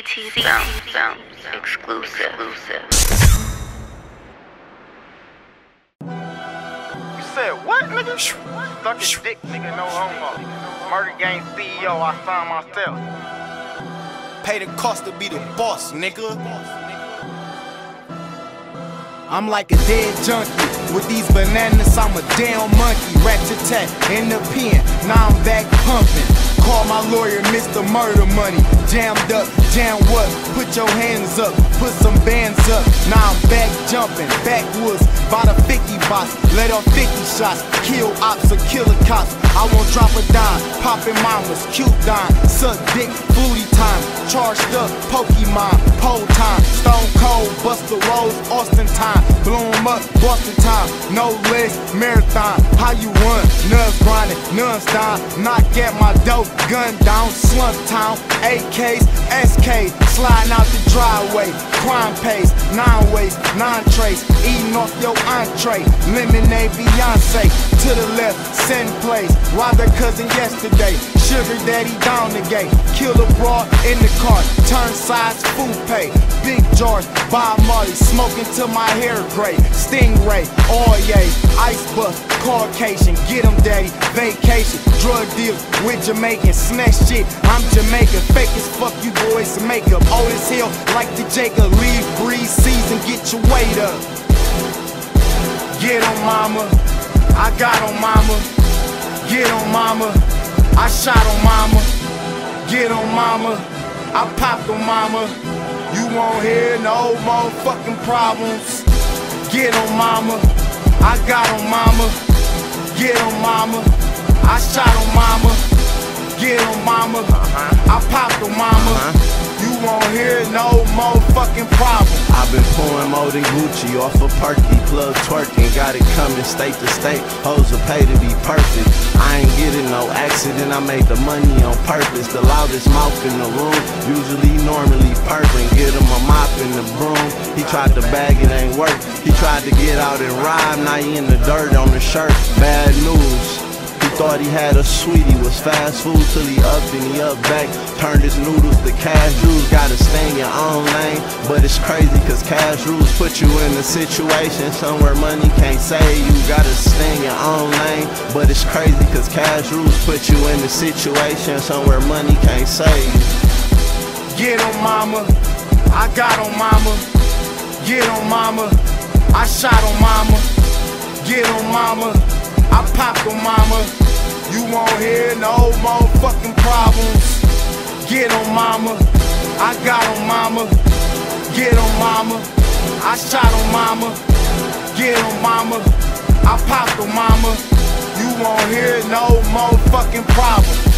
BTC bounce, bounce, exclusive. You said what, nigga? Suck his dick, nigga, no homo. Murder Gang CEO, I found myself. Pay the cost to be the boss, nigga. I'm like a dead junkie. With these bananas, I'm a damn monkey. Ratchet tat in the pen. Now I'm back pumping. Call my lawyer Mr. Murder Money. Jammed up, jam what? Put your hands up, put some bands up. Now I'm back jumping, backwoods, by the 50 box. Let off 50 shots, kill ops or killer cops. I won't drop a dime, popping mamas, cute dime, suck dick, booty time. Charged up, Pokemon, pole time, stone Buster Rose, Austin time. Blow 'em up, Boston time, no legs, marathon. How you run? Nuts grinding, nuns down, knock at my dope gun down, slump town, AKs, SK, sliding out the driveway, crime pace, nine ways, nine trace, eating off your entree, lemonade Beyonce, to the left, send place, robbed their cousin yesterday, sugar daddy down the gate, kill a broad in the car, turn sides, food pay, big jars, buy Marley, smoking till my hair gray, Stingray, oh Oye, Ice Bus, Caucasian, get them daddy, vacation, drug deals with Jamaican, smash shit, I'm Jamaican, fake as fuck you boys to make up, old as hell, like the Jacob, leave, breathe, season, get your weight up. Get on mama, I got on mama, get on mama, I shot on mama, get on mama, I popped on mama, you won't hear no more fucking problems. Get on mama, I got on mama, get on mama, I shot on mama, get on mama, I popped on mama, uh-huh. you won't hear no more fucking problems. Been pouring more than Gucci off a perky plug twerking. Got it coming state to state. Hoes will pay to be perfect. I ain't getting no accident. I made the money on purpose. The loudest mouth in the room. Usually, normally purping. Get him a mop in the broom. He tried to bag it, ain't work. He tried to get out and ride. Now he in the dirt on the shirt. Bad news. Thought he had a sweetie, was fast food till he up and he up back. Turned his noodles to cash rules, gotta stay in your own lane. But it's crazy cause cash rules put you in a situation somewhere money can't save you. Gotta stay in your own lane. But it's crazy cause cash rules put you in a situation somewhere money can't save you. Get on mama, I got on mama. Get on mama, I shot on mama. Get on mama, I popped on mama. You won't hear no more fucking problems. Get on mama, I got on mama. Get on mama, I shot on mama. Get on mama, I popped on mama. You won't hear no more fucking problems.